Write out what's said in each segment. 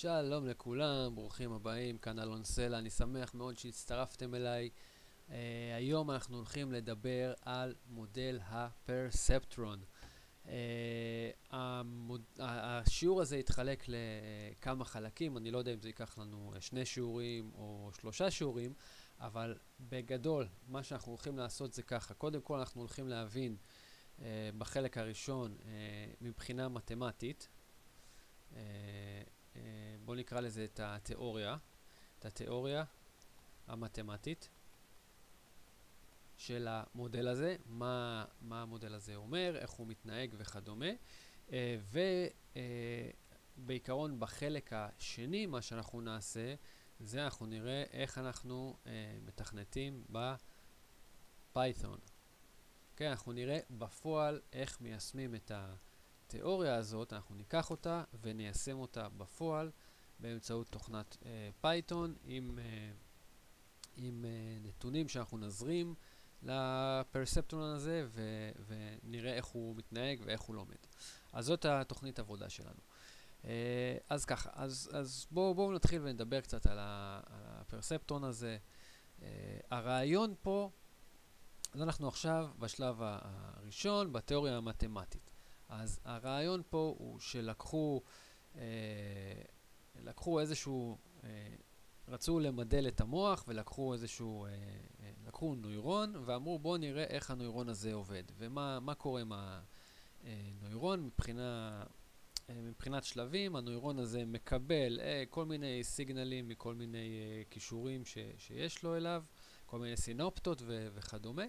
שלום לכולם, ברוכים הבאים, כאן אלון סלע, אני שמח מאוד שהצטרפתם אליי. Uh, היום אנחנו הולכים לדבר על מודל הפרספטרון. Uh, המוד... השיעור הזה יתחלק לכמה חלקים, אני לא יודע אם זה ייקח לנו שני שיעורים או שלושה שיעורים, אבל בגדול, מה שאנחנו הולכים לעשות זה ככה. קודם כל אנחנו הולכים להבין uh, בחלק הראשון uh, מבחינה מתמטית, uh, אה, בואו נקרא לזה את התיאוריה, את התיאוריה המתמטית של המודל הזה, מה, מה המודל הזה אומר, איך הוא מתנהג וכדומה. אה, ובעיקרון אה, בחלק השני, מה שאנחנו נעשה, זה אנחנו נראה איך אנחנו מתכנתים בפייתון. כן, אנחנו נראה בפועל איך מיישמים את ה... התיאוריה הזאת, אנחנו ניקח אותה וניישם אותה בפועל באמצעות תוכנת פייתון אה, עם, אה, עם אה, נתונים שאנחנו נזרים ל perceptron הזה ו, ונראה איך הוא מתנהג ואיך הוא לומד. אז זאת התוכנית עבודה שלנו. אה, אז ככה, אז, אז בואו בוא נתחיל ונדבר קצת על, ה, על ה perceptron הזה. Uh, הרעיון פה, אז אנחנו עכשיו בשלב הראשון בתיאוריה המתמטית. אז הרעיון פה הוא שלקחו אה, לקחו איזשהו, אה, רצו למדל את המוח ולקחו איזשהו, אה, אה, לקחו נוירון ואמרו בואו נראה איך הנוירון הזה עובד ומה קורה עם הנוירון מבחינה, אה, מבחינת שלבים, הנוירון הזה מקבל אה, כל מיני סיגנלים מכל מיני אה, כישורים ש, שיש לו אליו, כל מיני סינפסות ו, וכדומה.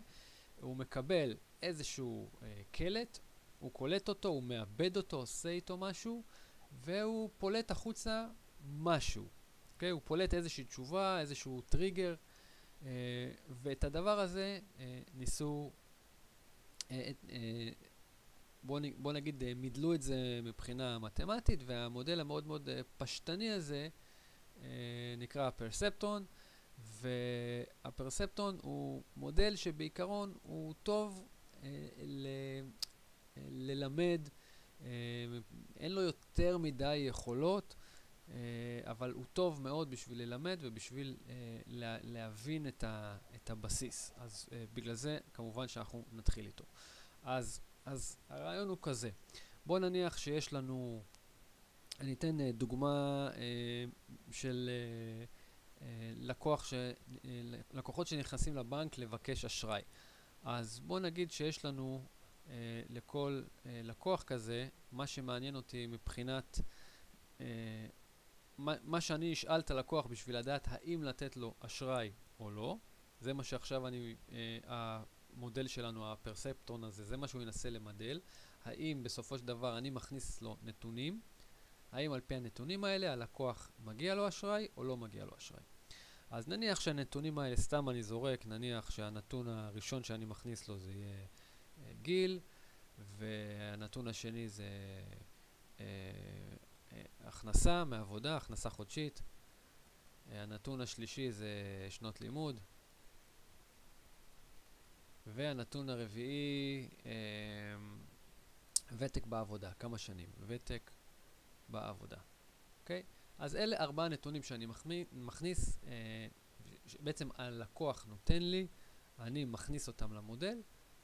הוא מקבל איזשהו אה, קלט הוא קולט אותו, הוא מעבד אותו, עושה איתו משהו, והוא פולט החוצה משהו. אוקיי? אוקיי? הוא פולט איזושהי תשובה, איזשהו טריגר, אה, ואת הדבר הזה אה, ניסו, אה, אה, בואו בוא נגיד, אה, מידלו את זה מבחינה מתמטית, והמודל המאוד מאוד אה, פשטני הזה uh, נקרא הפרספטון, והפרספטון הוא מודל שבעיקרון הוא טוב ל... ללמד, אה, אין לו יותר מדי יכולות, אה, אבל הוא טוב מאוד בשביל ללמד ובשביל אה, לה, להבין את, הבסיס. אז בגלל זה כמובן שאנחנו נתחיל איתו. אז, אז הרעיון הוא כזה, בואו נניח שיש לנו, אני אתן דוגמה של לקוח ש, לקוחות שנכנסים לבנק לבקש אשראי. אז בואו נגיד שיש לנו לכל אה, לקוח כזה, מה שמעניין אותי מבחינת אה, מה, מה שאני אשאל את הלקוח בשביל לדעת האם לתת לו אשראי או לא, זה מה שעכשיו אני, אה, המודל שלנו, הפרספטון הזה, זה מה שהוא ינסה למדל. האם בסופו של דבר אני מכניס לו נתונים, האם על פי הנתונים האלה הלקוח מגיע לו אשראי או לא מגיע לו אשראי. אז נניח שהנתונים האלה, סתם אני זורק, נניח שהנתון הראשון שאני מכניס לו זה יהיה גיל, והנתון השני זה אה, אה, הכנסה מעבודה, הכנסה חודשית. אה, הנתון השלישי זה שנות לימוד. והנתון הרביעי, אה, ותק בעבודה, כמה שנים, ותק בעבודה. אוקיי? אז אלה ארבעה נתונים שאני מכניס, אה, בעצם הלקוח נותן לי, אני מכניס אותם למודל,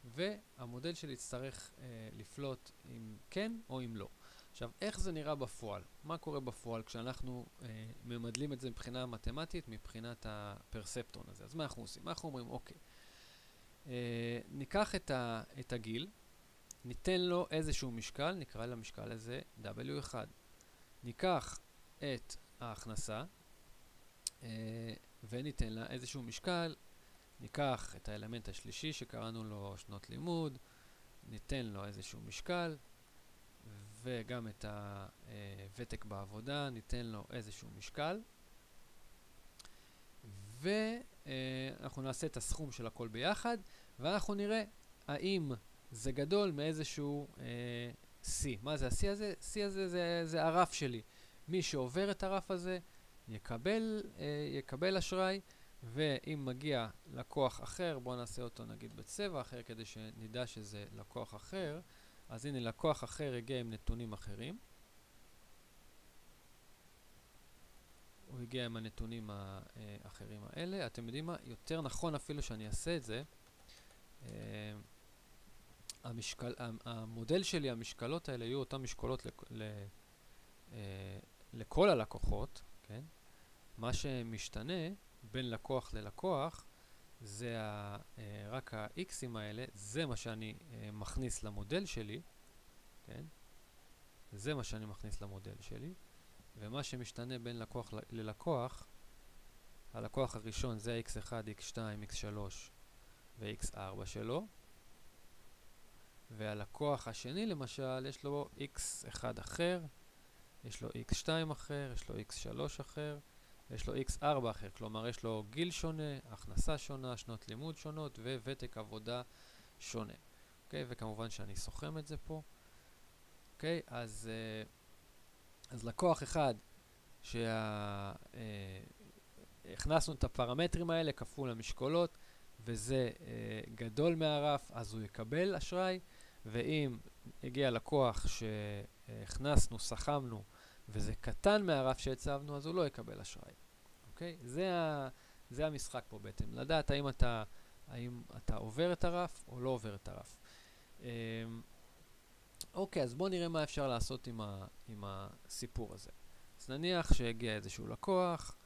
והמודל שלי יצטרך אה, לפלוט אם כן או אם לא. עכשיו, איך זה נראה בפועל? מה קורה בפועל כשאנחנו אה, ממדלים את זה מבחינה מתמטית, מבחינת הפרספטון הזה? אז מה אנחנו עושים? אנחנו אומרים, אוקיי, אה, ניקח את, ה, את הגיל, ניתן לו איזשהו משקל, נקרא למשקל הזה W1. ניקח את ההכנסה אה, וניתן לה איזשהו משקל ניקח את האלמנט השלישי שקראנו לו שנות לימוד, ניתן לו איזשהו משקל, וגם את הוותק בעבודה, ניתן לו איזשהו משקל, ואנחנו נעשה את הסכום של הכל ביחד, ואנחנו נראה האם זה גדול מאיזשהו אה, C. מה זה ה-C הזה? C הזה זה, זה הרף שלי. מי שעובר את הרף הזה יקבל, אה, יקבל אשראי, ואם מגיע לקוח אחר, בואו נעשה אותו נגיד בצבע אחר כדי שנדע שזה לקוח אחר. אז הנה לקוח אחר הגיע עם נתונים אחרים. הגיע עם הנתונים האחרים האלה. אתם יודעים מה? יותר נכון אפילו שאני אעשה את זה. אה, המשקל, המודל שלי, המשקלות האלה יהיו אותן ל, אה, לכל הלקוחות, כן? מה שמשתנה בין לקוח ללקוח זה ה, אה, רק ה-x'ים האלה, זה מה שאני אה, מכניס למודל שלי, כן? זה מה שאני מכניס למודל שלי, ומה שמשתנה בין לקוח ללקוח, הלקוח הראשון זה x1, x2, x3 ו-x4 שלו, והלקוח השני למשל, יש לו x1 אחר, יש לו x2 אחר, יש לו x3 אחר, יש לו x4 אחר, כלומר יש לו גיל שונה, הכנסה שונה, שנות לימוד שונות וותק עבודה שונה. אוקיי? וכמובן שאני סוכם את זה פה. אוקיי? אז, אה, אז לקוח אחד שהכנסנו אה, את הפרמטרים האלה כפול המשקולות, וזה אה, גדול מהרף, אז הוא יקבל אשראי, ואם הגיע לקוח שהכנסנו, סכמנו, וזה קטן מהרף שהצבנו, אז הוא לא יקבל אשראי. אוקיי? זה, ה, זה המשחק פה בעצם, לדעת האם אתה, האם אתה עובר את הרף או לא עובר את הרף. אמ, אוקיי, אז בואו נראה מה אפשר לעשות עם, ה, עם הסיפור הזה. אז נניח שהגיע איזשהו לקוח,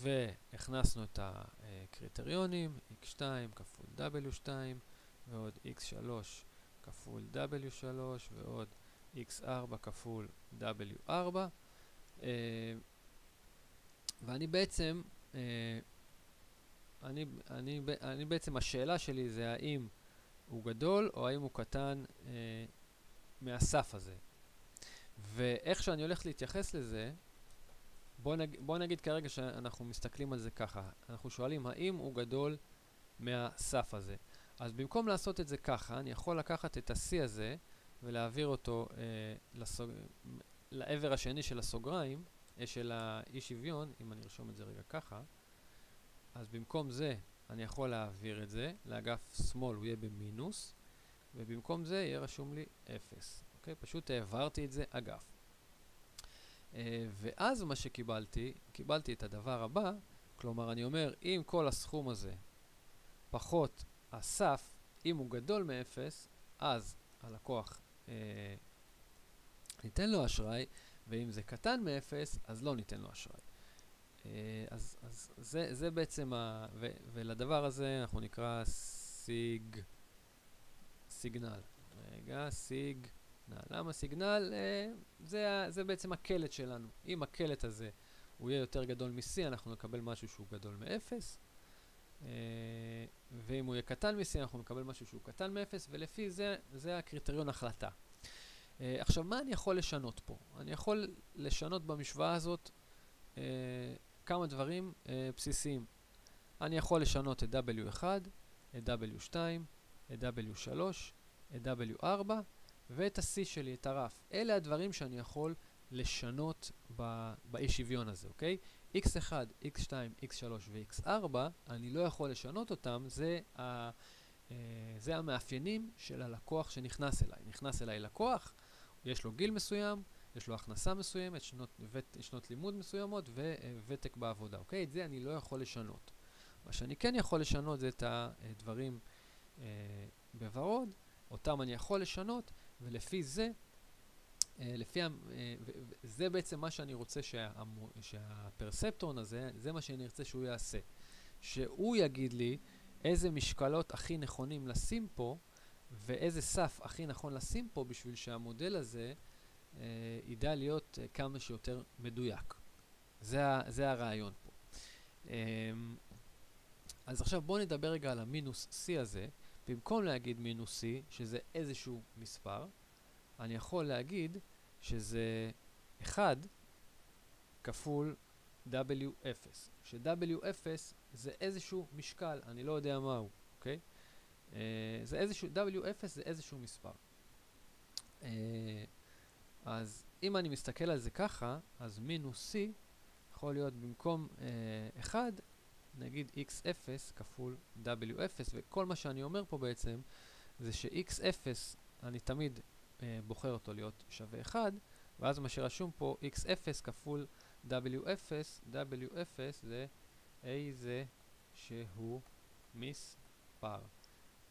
והכנסנו את הקריטריונים, x2 כפול w2 ועוד x3 כפול w3 ועוד x4 כפול w4 אה, ואני בעצם, אה, אני, אני, אני בעצם, השאלה שלי זה האם הוא גדול או האם הוא קטן אה, מהסף הזה. ואיך שאני הולך להתייחס לזה, בוא, נג, בוא נגיד כרגע שאנחנו מסתכלים על זה ככה. אנחנו שואלים האם הוא גדול מהסף הזה. אז במקום לעשות את זה ככה, אני יכול לקחת את ה-C הזה ולהעביר אותו אה, לסוג... לעבר השני של הסוגריים, אה, של האי שוויון, אם אני ארשום את זה רגע ככה, אז במקום זה אני יכול להעביר את זה, לאגף שמאל הוא יהיה במינוס, ובמקום זה יהיה רשום לי 0. אוקיי? פשוט העברתי את זה אגף. Uh, ואז מה שקיבלתי, קיבלתי את הדבר הבא, כלומר אני אומר, אם כל הסכום הזה פחות הסף, אם הוא גדול מ-0, אז הלקוח uh, ניתן לו אשראי, ואם זה קטן מ-0, אז לא ניתן לו אשראי. Uh, אז, אז זה, זה בעצם, ה, ו, ולדבר הזה אנחנו נקרא סיג, סיגנל. רגע, סיג. למה סיגנל? אה, זה, זה בעצם הקלט שלנו. אם הקלט הזה הוא יהיה יותר גדול מ-C, אנחנו נקבל משהו שהוא גדול מ-0, אה, ואם הוא יהיה קטן מ-C, אנחנו נקבל משהו שהוא קטן מ-0, ולפי זה, זה הקריטריון החלטה. אה, עכשיו, מה אני יכול לשנות פה? אני יכול לשנות במשוואה הזאת אה, כמה דברים אה, בסיסיים. אני יכול לשנות את W1, את W2, את W3, את W4, ואת ה-C שלי, את הרף. אלה הדברים שאני יכול באי שוויון הזה, אוקיי? x1, x2, x3 ו-x4, אני לא יכול לשנות אותם, זה, ה, uh, זה המאפיינים של הלקוח שנכנס אליי. נכנס אליי לקוח, יש לו גיל מסוים, יש לו הכנסה מסוימת, שנות, ות, שנות לימוד מסוימות וותק בעבודה, אוקיי? את זה אני לא יכול לשנות. מה שאני כן יכול לשנות זה את הדברים uh, בוורוד, אותם אני יכול לשנות, ולפי זה, אה, לפי, אה, זה בעצם מה שאני רוצה שה, שהפרספטורון הזה, זה מה שאני ארצה שהוא יעשה. שהוא יגיד לי איזה משקלות הכי נכונים לשים פה, ואיזה סף הכי נכון לשים פה בשביל שהמודל הזה אה, ידע להיות אה, כמה שיותר מדויק. זה, זה הרעיון פה. אה, אז עכשיו בואו נדבר רגע על המינוס C הזה. במקום להגיד מינוס C, שזה איזשהו מספר, אני יכול להגיד שזה 1 כפול W0, ש-W0 זה איזשהו משקל, אני לא יודע מהו, אוקיי? Uh, זה איזשהו, W0 זה איזשהו מספר. Uh, אז אם אני מסתכל על זה ככה, אז מינוס C יכול להיות במקום uh, 1, נגיד x0 כפול w0, וכל מה שאני אומר פה בעצם זה ש-x0 אני תמיד אה, בוחר אותו להיות שווה 1, ואז מה שרשום פה, x0 כפול w0, w0 זה איזה שהוא מספר.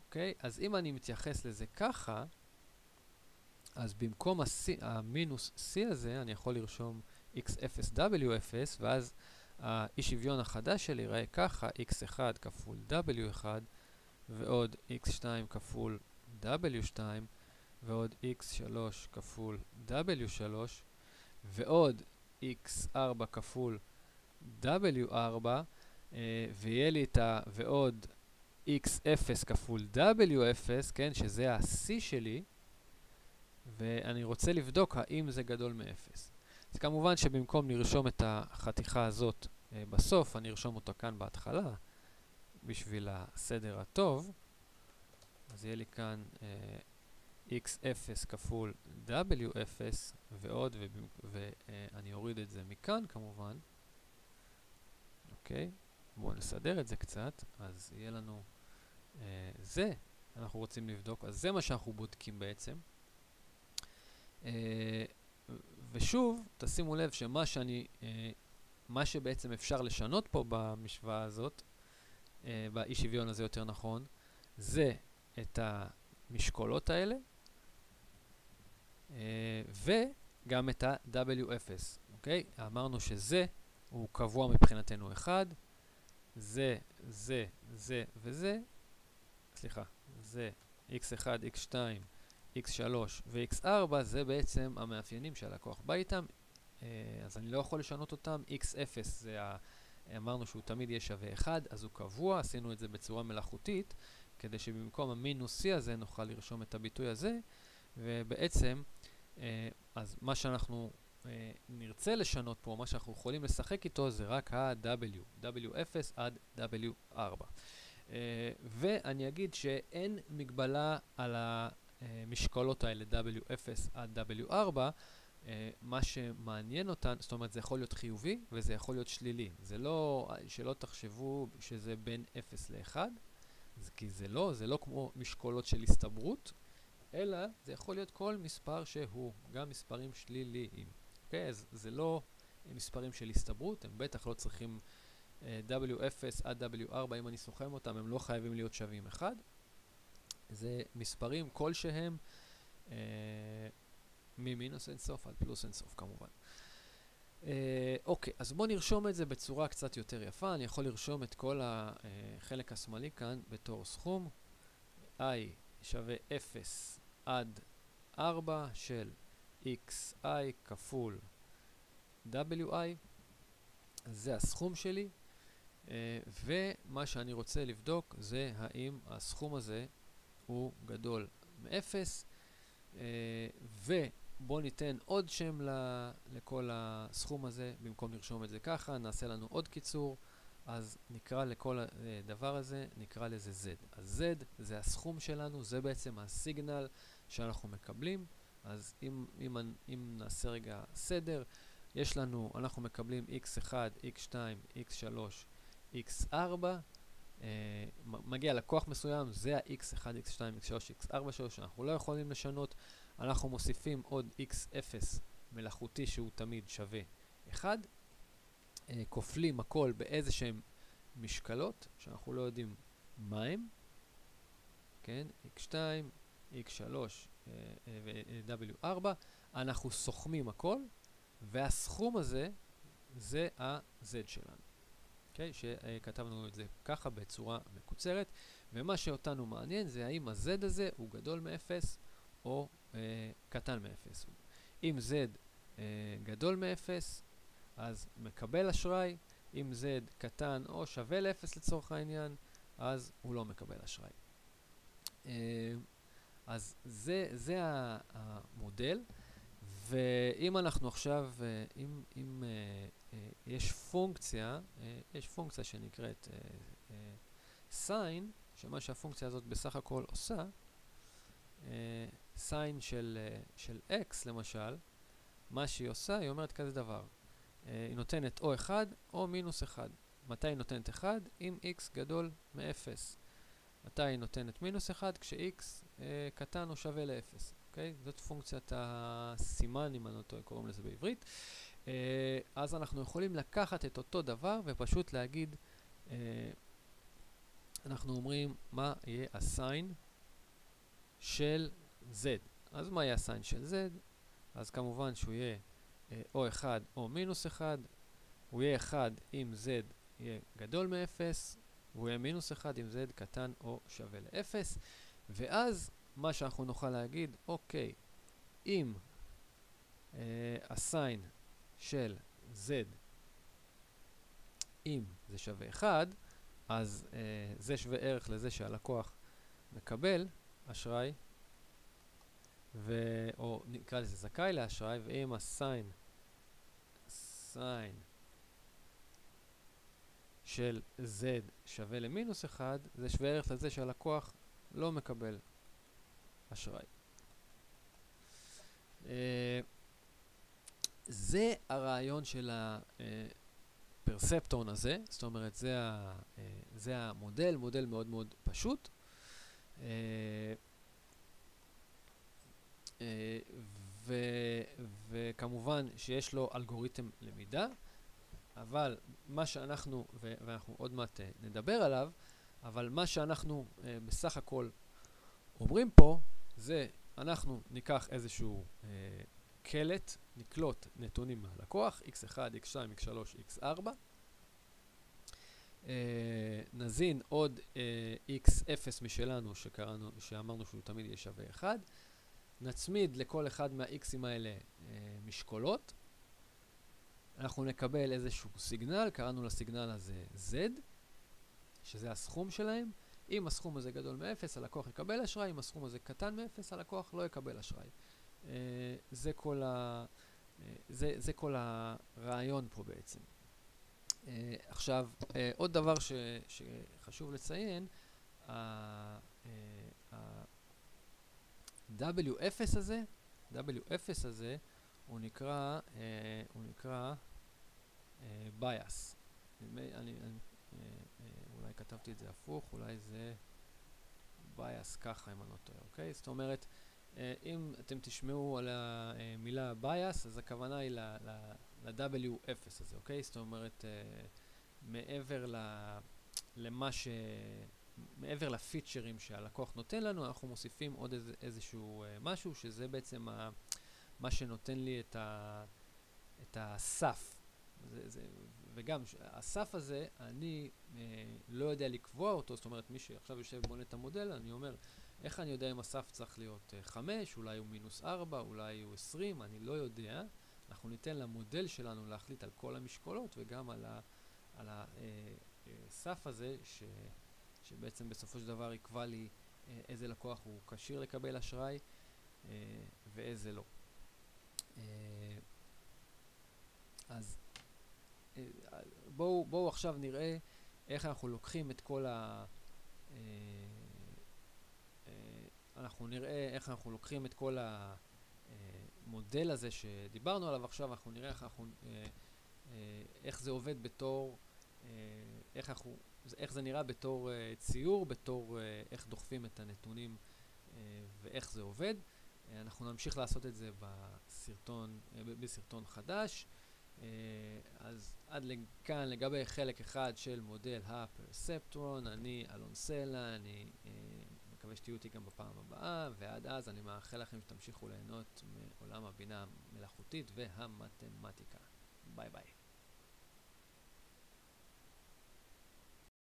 אוקיי? אז אם אני מתייחס לזה ככה, אז במקום המינוס c הזה, אני יכול לרשום x0w0, ואז האי שוויון החדש שלי יראה ככה, x1 כפול w1, ועוד x2 כפול w2, ועוד x3 כפול w3, ועוד x4 כפול w4, אה, ויהיה לי את ה... ועוד x0 כפול w0, כן, שזה ה-c שלי, ואני רוצה לבדוק האם זה גדול מ-0. אז כמובן שבמקום לרשום את החתיכה הזאת אה, בסוף, אני ארשום אותה כאן בהתחלה, בשביל הסדר הטוב. אז יהיה לי כאן אה, x0 כפול w0 ועוד, ואני אוריד את זה מכאן כמובן. אוקיי, בואו נסדר את זה קצת. אז יהיה לנו אה, זה, אנחנו רוצים לבדוק, אז זה מה שאנחנו בודקים בעצם. אה, ושוב, תשימו לב שמה שאני, אה, מה שבעצם אפשר לשנות פה במשוואה הזאת, אה, באי שוויון הזה יותר נכון, זה את המשקולות האלה, וגם את ה-W0, אוקיי? אמרנו שזה הוא קבוע מבחינתנו 1, זה, זה, זה וזה, סליחה, זה x1, x2, x3 ו-x4 זה בעצם המאפיינים שהלקוח בא איתם, אה, אז אני לא יכול לשנות אותם. x0 זה ה... אמרנו שהוא תמיד יהיה שווה 1, אז הוא קבוע, עשינו את זה בצורה מלאכותית, כדי שבמקום המינוס c הזה נוכל לרשום את הביטוי הזה, ובעצם, אה, אז מה שאנחנו אה, נרצה לשנות פה, מה שאנחנו יכולים לשחק איתו, זה רק ה-w, w0 עד w4. ואני אגיד שאין מגבלה על. המשקולות האלה, W0 עד W4, Uh, מה שמעניין אותן, זאת אומרת, זה יכול להיות חיובי וזה יכול להיות שלילי. זה לא, שלא תחשבו שזה בין 0 ל-1, כי זה לא, זה לא כמו משקולות של הסתברות, אלא זה יכול להיות כל מספר שהוא, גם מספרים שליליים. אוקיי? Okay, אז זה לא מספרים של הסתברות, הם בטח לא צריכים uh, W0 עד W4, אם אני סוכם אותם, הם לא חייבים להיות שווים 1. זה מספרים כלשהם אה, ממינוס אינסוף עד פלוס אינסוף כמובן. אה, אוקיי, אז בואו נרשום את זה בצורה קצת יותר יפה. אני יכול לרשום את כל החלק השמאלי כאן בתור סכום. i שווה 0 עד 4 של xi כפול wi. זה הסכום שלי. Uh, ומה שאני רוצה לבדוק זה האם הסכום הזה הוא גדול מ-0, uh, ובואו ניתן עוד שם לכל הסכום הזה, במקום לרשום את זה ככה, נעשה לנו עוד קיצור, אז נקרא לכל הדבר הזה, נקרא לזה z. אז z זה הסכום שלנו, זה בעצם הסיגנל שאנחנו מקבלים, אז אם, אם, אם נעשה רגע סדר, יש לנו, אנחנו מקבלים x1, x2, x3, x4, אה, מגיע לקוח מסוים, זה ה-x1, x2, x3, x4 שלו, שאנחנו לא יכולים לשנות. אנחנו מוסיפים עוד x0 מלאכותי שהוא תמיד שווה 1. אה, כופלים הכל באיזה שהם משקלות, שאנחנו לא יודעים מה הם. כן, x2, x3 ו-w4. אנחנו סוכמים הכל, והסכום הזה זה ה-z שלנו. אוקיי? שכתבנו את זה ככה בצורה מקוצרת, ומה שאותנו מעניין זה האם ה-z הזה הוא גדול מ-0 או אה, קטן מ-0. אם z אה, גדול מ-0, אז מקבל אשראי, אם z קטן או שווה ל-0 לצורך העניין, אז הוא לא מקבל אשראי. אה, אז זה, זה המודל, ואם אנחנו עכשיו, אה, אם, אם אה, אה, יש פונקציה, יש פונקציה שנקראת sin, שמה שהפונקציה הזאת בסך הכל עושה, sin של, של x למשל, מה שהיא עושה, היא אומרת כזה דבר. היא נותנת או 1 או מינוס 1. מתי היא נותנת 1? אם x גדול מ-0. מתי היא נותנת מינוס 1? כש-x קטן או שווה ל-0. אוקיי? זאת פונקציית הסימן, אם אני לא טועה, קוראים לזה בעברית. אה, אז אנחנו יכולים לקחת את אותו דבר ופשוט להגיד, אה, אנחנו אומרים מה יהיה הסיין של z. אז מה יהיה הסיין של z? אז כמובן שהוא יהיה אה, או 1 או מינוס 1. הוא יהיה 1 אם z יהיה גדול מ-0, והוא יהיה מינוס 1 אם z קטן או שווה ל-0. ואז מה שאנחנו נוכל להגיד, אוקיי, אם אה, הסיין של z, אם זה שווה 1, אז אה, זה שווה ערך לזה שהלקוח מקבל אשראי, ו... או נקרא לזה זכאי לאשראי, ואם הסיין, סיין של z שווה למינוס 1, זה שווה ערך לזה שהלקוח לא מקבל אשראי. Uh, זה הרעיון של הפרספטון הזה, זאת אומרת, זה, ה, uh, זה המודל, מודל מאוד מאוד פשוט. וכמובן שיש לו אלגוריתם למידה, אבל מה שאנחנו, ואנחנו עוד מעט uh, נדבר עליו, אבל מה שאנחנו uh, בסך הכל אומרים פה, זה אנחנו ניקח איזשהו uh, קלט, נקלוט נתונים מהלקוח, x1, x2, x3, x4, uh, נזין עוד uh, x0 משלנו שקראנו, שאמרנו שהוא תמיד יהיה שווה 1, נצמיד לכל אחד מה-x'ים האלה uh, משקולות, אנחנו נקבל איזשהו סיגנל, קראנו לסיגנל הזה z, שזה הסכום שלהם. אם הסכום הזה גדול מ-0, הלקוח יקבל אשראי, אם הסכום הזה קטן מ-0, הלקוח לא יקבל אשראי. Uh, זה, כל ה, uh, זה, זה כל הרעיון פה בעצם. Uh, עכשיו, עוד דבר ש, שחשוב לציין, ה-W0 הזה, W0 הזה, הוא נקרא, uh, הוא נקרא uh, bias. אני, אני, uh, אולי כתבתי את זה הפוך, אולי זה bias ככה אם אני לא טועה, אוקיי? זאת אומרת, אם אתם תשמעו על המילה bias, אז הכוונה היא ל-W0 הזה, אוקיי? זאת אומרת, מעבר למה ש... מעבר לפיצ'רים שהלקוח נותן לנו, אנחנו מוסיפים עוד איזה, איזשהו משהו, שזה בעצם ה, מה שנותן לי את, ה, את הסף. זה, זה, וגם, הסף הזה, אני אה, לא יודע לקבוע אותו, זאת אומרת, מי שעכשיו יושב ובונה את המודל, אני אומר, איך אני יודע אם הסף צריך להיות אה, 5, אולי הוא מינוס 4, אולי הוא 20, אני לא יודע. אנחנו ניתן למודל שלנו להחליט על כל המשקולות וגם על, ה, על הסף אה, הזה, ש, שבעצם בסופו של דבר יקבע לי אה, איזה לקוח הוא כשיר לקבל אשראי אה, ואיזה לא. אה, אז אה, בואו, בואו עכשיו נראה איך אנחנו לוקחים את כל ה... אה, אנחנו נראה איך אנחנו לוקחים את כל המודל הזה שדיברנו עליו עכשיו, אנחנו נראה איך, אנחנו, איך זה עובד בתור, איך, אנחנו, איך זה נראה בתור ציור, בתור איך דוחפים את הנתונים ואיך זה עובד. אנחנו נמשיך לעשות את זה בסרטון, בסרטון חדש. אז עד לכאן לגבי חלק אחד של מודל הפרספטרון, אני אלון סלע, אני אה, מקווה שתהיו איתי גם בפעם הבאה, ועד אז אני מאחל לכם שתמשיכו ליהנות מעולם הבינה המלאכותית והמתמטיקה. ביי ביי.